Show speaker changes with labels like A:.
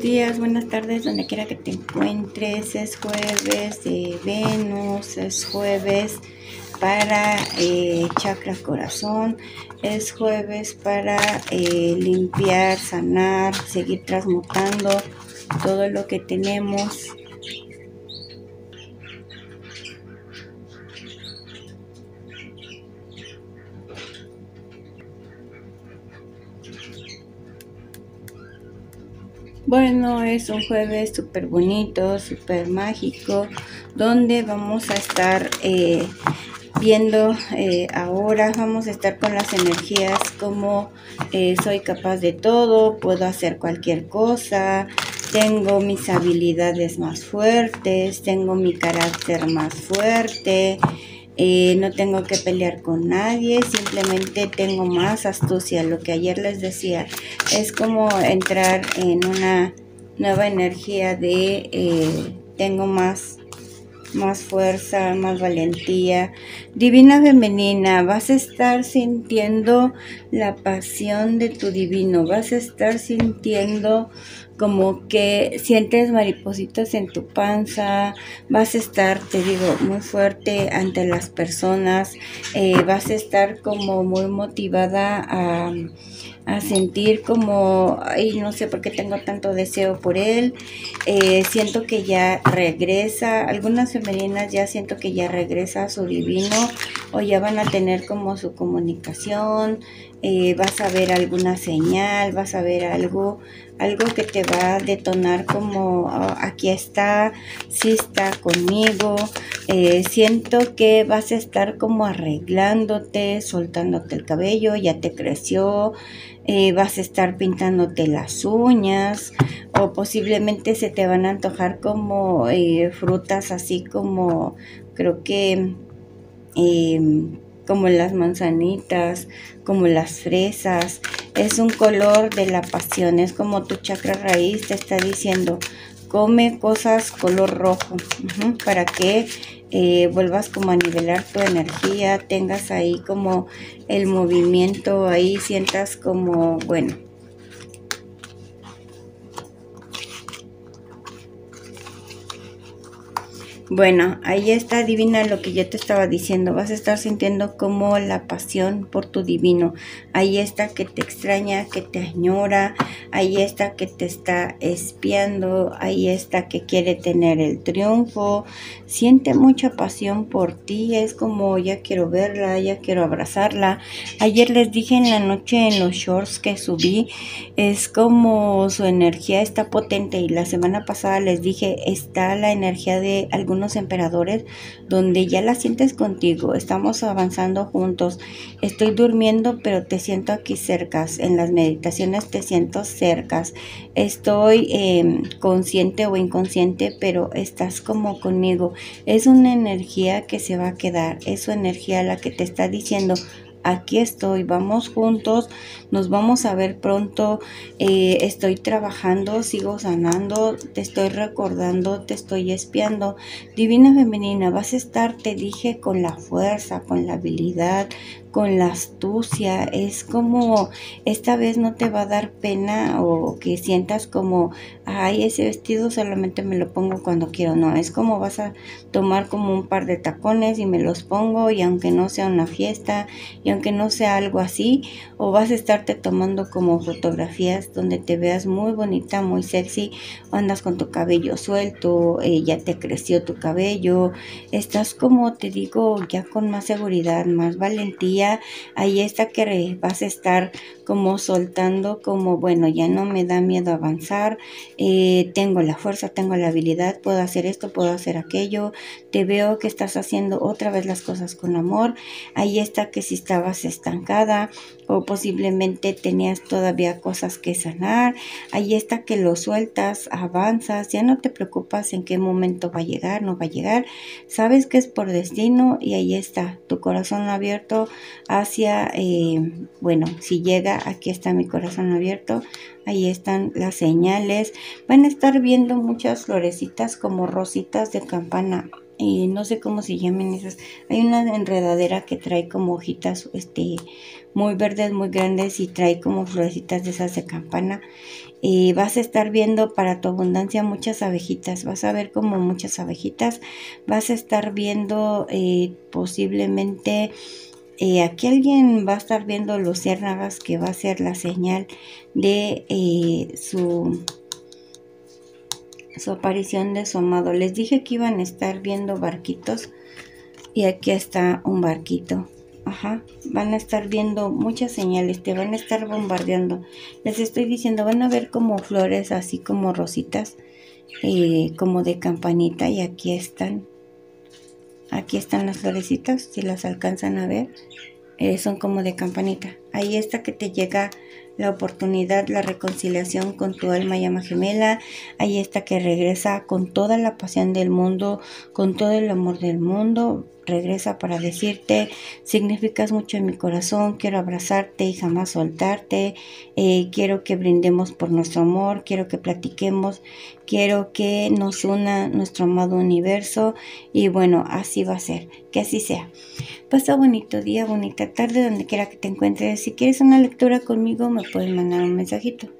A: días, buenas tardes, donde quiera que te encuentres. Es jueves de Venus, es jueves para eh, chakra corazón, es jueves para eh, limpiar, sanar, seguir transmutando todo lo que tenemos Bueno, es un jueves súper bonito, súper mágico, donde vamos a estar eh, viendo eh, ahora, vamos a estar con las energías como eh, soy capaz de todo, puedo hacer cualquier cosa, tengo mis habilidades más fuertes, tengo mi carácter más fuerte. Eh, no tengo que pelear con nadie, simplemente tengo más astucia. Lo que ayer les decía es como entrar en una nueva energía de eh, tengo más más fuerza, más valentía. Divina femenina, vas a estar sintiendo la pasión de tu divino, vas a estar sintiendo como que sientes maripositas en tu panza, vas a estar, te digo, muy fuerte ante las personas, eh, vas a estar como muy motivada a, sentir como, ay, no sé por qué tengo tanto deseo por él, eh, siento que ya regresa, algunas femeninas ya siento que ya regresa a su divino o ya van a tener como su comunicación, eh, vas a ver alguna señal, vas a ver algo, algo que te va a detonar como oh, aquí está, sí está conmigo. Eh, siento que vas a estar como arreglándote, soltándote el cabello, ya te creció. Eh, vas a estar pintándote las uñas o posiblemente se te van a antojar como frutas así como creo que em, como las manzanitas, como las fresas. Es un color de la pasión, es como tu chakra raíz te está diciendo, come cosas color rojo, para que eh, vuelvas como a nivelar tu energía, tengas ahí como el movimiento, ahí sientas como, bueno, Bueno, ahí está divina lo que yo te estaba diciendo. Vas a estar sintiendo como la pasión por tu divino. Ahí está que te extraña, que te añora. Ahí está que te está espiando. Ahí está que quiere tener el triunfo. Siente mucha pasión por ti. Es como ya quiero verla, ya quiero abrazarla. Ayer les dije en la noche en los shorts que subí. Es como su energía está potente. Y la semana pasada les dije está la energía de algún emperadores donde ya la sientes contigo, estamos avanzando juntos, estoy durmiendo pero te siento aquí cercas, en las meditaciones te siento cercas, estoy em, consciente o inconsciente pero estás como conmigo, es una energía que se va a quedar, es su energía la que te está diciendo aquí estoy, vamos juntos, nos vamos a ver pronto, eh, estoy trabajando, sigo sanando, te estoy recordando, te estoy espiando. Divina Femenina, vas a estar, te dije, con la fuerza, con la habilidad, con la astucia, es como esta vez no te va a dar pena o que sientas como, ay, ese vestido solamente me lo pongo cuando quiero, no, es como vas a tomar como un par de tacones y me los pongo y aunque no sea una fiesta aunque no sea algo así, o vas a estarte tomando como fotografías donde te veas muy bonita, muy sexy, o andas con tu cabello suelto, eh, ya te creció tu cabello, estás como te digo, ya con más seguridad, más valentía, ahí está que vas a estar como soltando, como bueno, ya no me da miedo avanzar, eh, tengo la fuerza, tengo la habilidad, puedo hacer esto, puedo hacer aquello, te veo que estás haciendo otra vez las cosas con amor, ahí está que si estabas estancada o posiblemente tenías todavía cosas que sanar, ahí está que lo sueltas, avanzas, ya no te preocupas en qué momento va a llegar, no va a llegar, sabes que es por destino y ahí está tu corazón abierto hacia, eh, bueno, si llega, aquí está mi corazón abierto, ahí están las señales, van a estar viendo muchas florecitas como rositas de campana y no sé cómo se llaman esas. Hay una enredadera que trae como hojitas este, muy verdes, muy grandes y trae como florecitas de esas de campana. Y vas a estar viendo para tu abundancia muchas abejitas. Vas a ver como muchas abejitas. Vas a estar viendo eh, posiblemente... Eh, aquí alguien va a estar viendo luciérnagas que va a ser la señal de eh, su su aparición de su amado. Les dije que iban a estar viendo barquitos y aquí está un barquito. Ajá, van a estar viendo muchas señales, te van a estar bombardeando. Les estoy diciendo, van a ver como flores así como rositas, eh, como de campanita y aquí están. Aquí están las florecitas, si las alcanzan a ver, eh, son como de campanita. Ahí está que te llega la oportunidad, la reconciliación con tu alma llama gemela. Ahí está que regresa con toda la pasión del mundo, con todo el amor del mundo. Regresa para decirte, significas mucho en mi corazón, quiero abrazarte y jamás soltarte, eh, quiero que brindemos por nuestro amor, quiero que platiquemos, quiero que nos una nuestro amado universo y bueno, así va a ser, que así sea. Pasa bonito día, bonita tarde, donde quiera que te encuentres. Si quieres una lectura conmigo, me puedes mandar un mensajito.